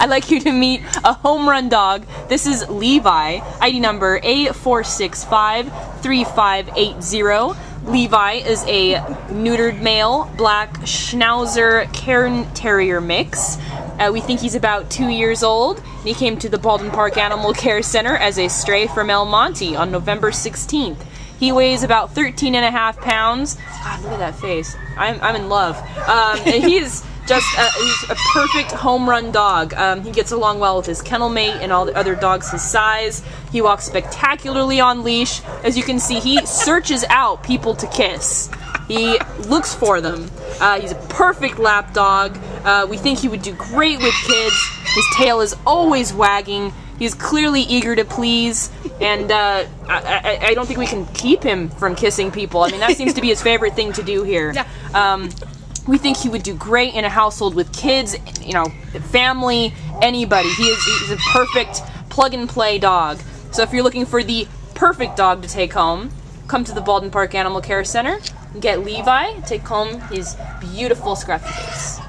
I'd like you to meet a home run dog. This is Levi, ID number A4653580. Levi is a neutered male, black Schnauzer Cairn Terrier mix. Uh, we think he's about two years old. He came to the Baldwin Park Animal Care Center as a stray from El Monte on November 16th. He weighs about 13 and a half pounds. God, look at that face. I'm, I'm in love. Um, and he's just a, he's a perfect home run dog. Um, he gets along well with his kennel mate and all the other dogs his size. He walks spectacularly on leash. As you can see, he searches out people to kiss. He looks for them. Uh, he's a perfect lap dog. Uh, we think he would do great with kids. His tail is always wagging. He's clearly eager to please, and uh, I, I, I, don't think we can keep him from kissing people. I mean, that seems to be his favorite thing to do here. Yeah. Um, we think he would do great in a household with kids, you know, family, anybody. He is he's a perfect plug and play dog. So if you're looking for the perfect dog to take home, come to the Baldwin Park Animal Care Center, get Levi, take home his beautiful scruffy face.